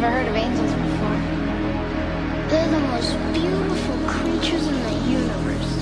Never heard of angels before. They're the most beautiful creatures in the universe.